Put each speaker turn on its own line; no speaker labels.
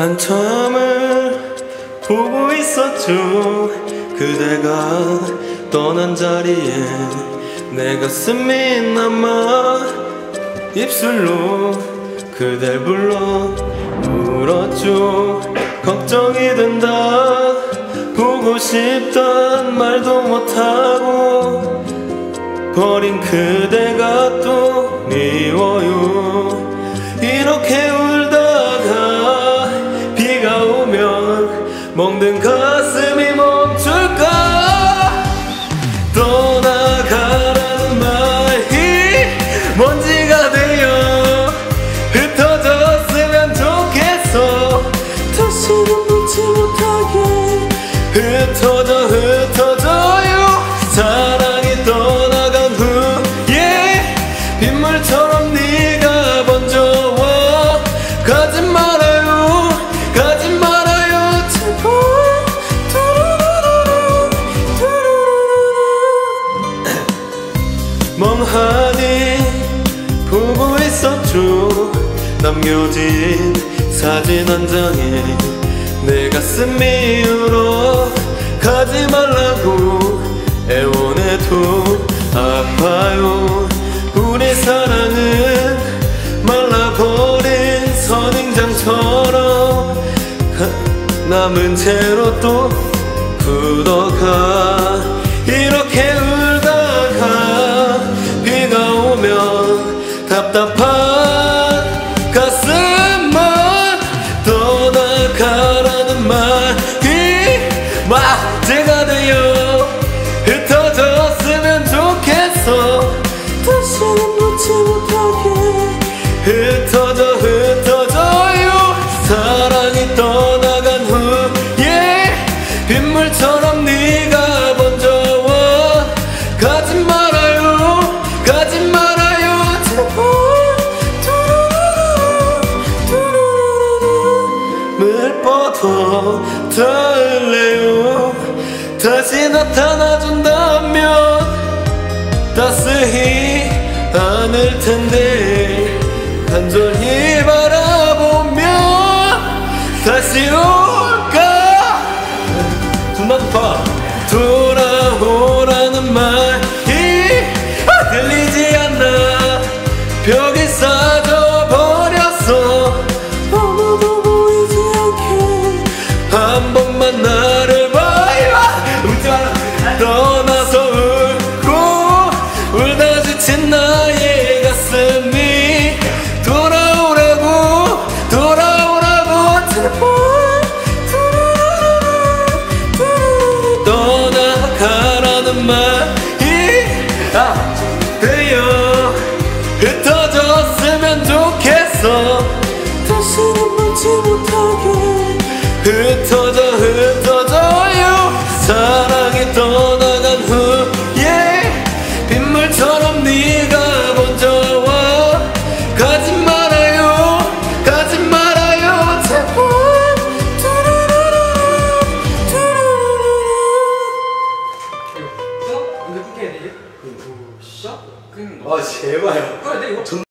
한참을 보고 있었죠. 그대가 떠난 자리에 내 가슴이 남아 입술로 그댈 불러 울었죠. 걱정이 된다. 보고 싶단 말도 못하고 버린 그대가 또 미워요 흩어져 흩어져요. 사랑이 떠나간 후에 빗물처럼 네가 먼저 와. 가지 말아요 가지 말아요. 제발 두루루루루, 두루루루루. 멍하니 보고 있었죠. 남겨진 사진 한 장에 내 가슴이 남은 채로 또 굳어가. 이렇게 울다가 비가 오면 답답한 가슴만 떠나가라는 말이 막제가 되어 흩어졌으면 좋겠어. 다시는 놓지 못하게. 흩어져 흩어져요. 사랑이 떠나 물보도 더 흘려요? 다시 나타나준다면 따스히 안을 텐데 간절히 바라보며 다시 오 아 제발요. 그래, 이거